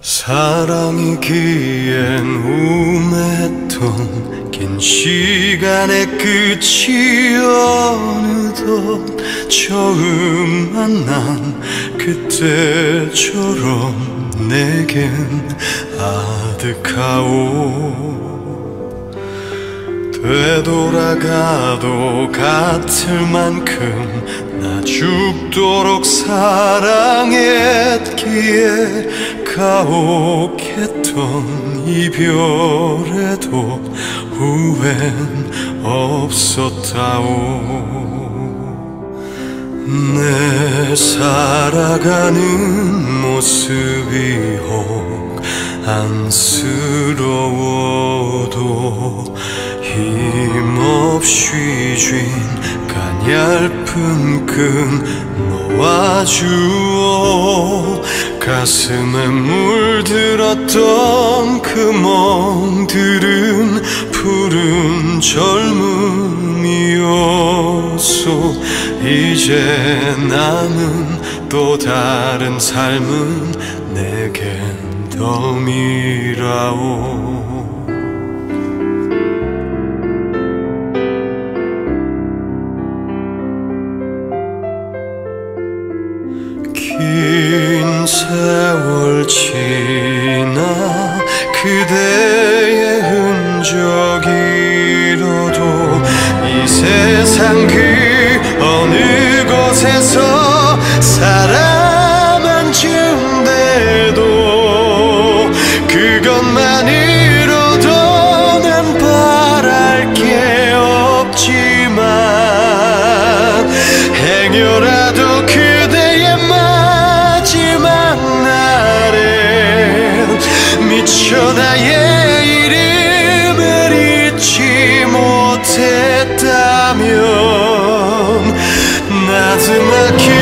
사랑이기엔 우매했던 긴 시간의 끝이 어느덧 처음 만난 그때처럼 내겐 아득하오 되돌아가도 같을 만큼 나 죽도록 사랑했기에 가혹했던 이별에도 후회는 없었다오. 내 살아가는 모습이 혹 안쓰러워도 힘없이 쥔 가냘픈 끈 놓아주어 가슴에 물들었던 그 멍들은 푸른 젊음이었소. 이제 남은 또 다른 삶은 내겐 덤이라오 긴 세월 지나 그대의 흔적이로도 이 세상 그 어느 곳에서 사람 한 줌대도 그것만으로도 난 바랄 게 없지만 행여라 나의 이름을 잊지 못했다면 나도 막혀